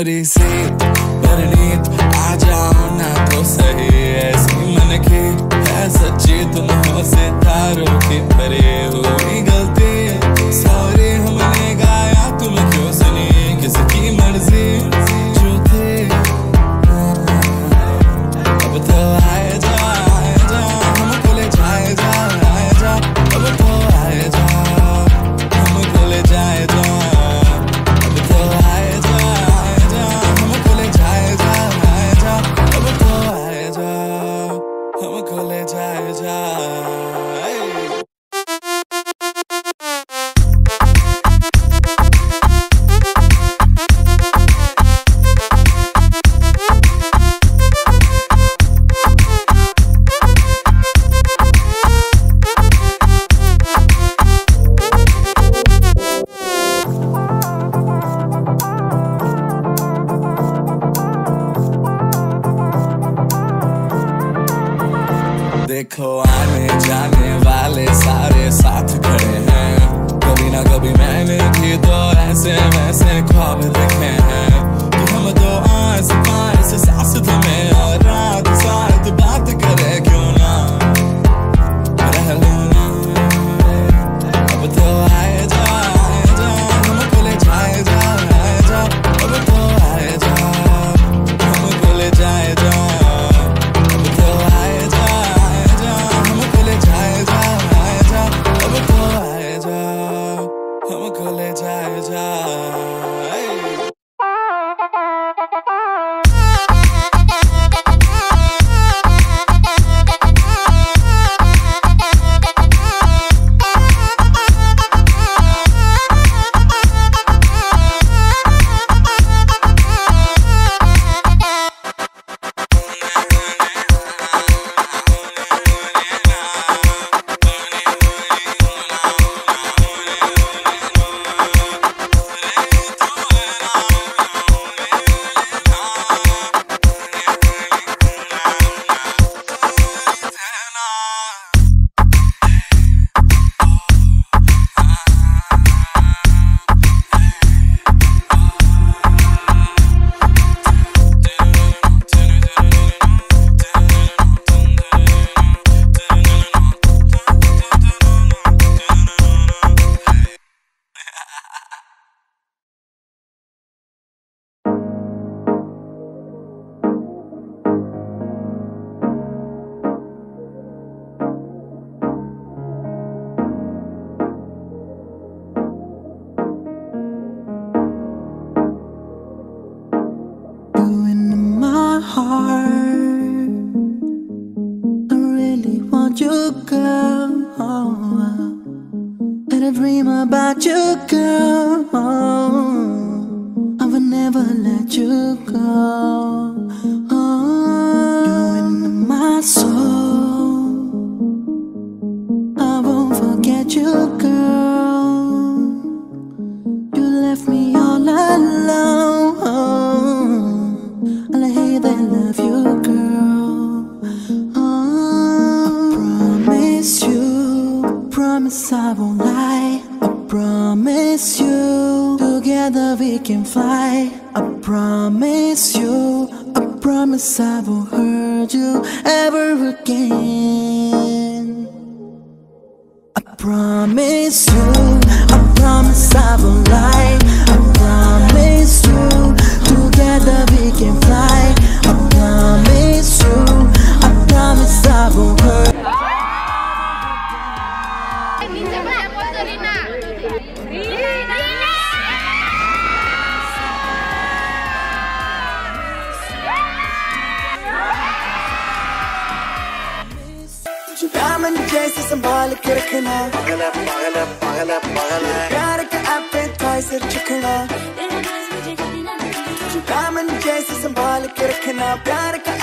merecer you, girl. And I dream about you, girl. I will never let you go. Oh, you in my soul. I won't forget you, girl. promise I won't lie. I promise you, together we can fly. I promise you, I promise I won't hurt you ever again. I promise you, I promise I won't lie. I दामन जैसे संभाल के रखना। पागल पागल पागल पागल प्यार का एपेटाइजर चखना दामन जैसे संभाल के रखना। प्यार का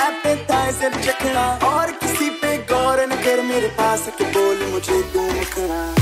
सिर चखना और किसी पे गौर न कर मेरे पास के बोल मुझे तू मुखना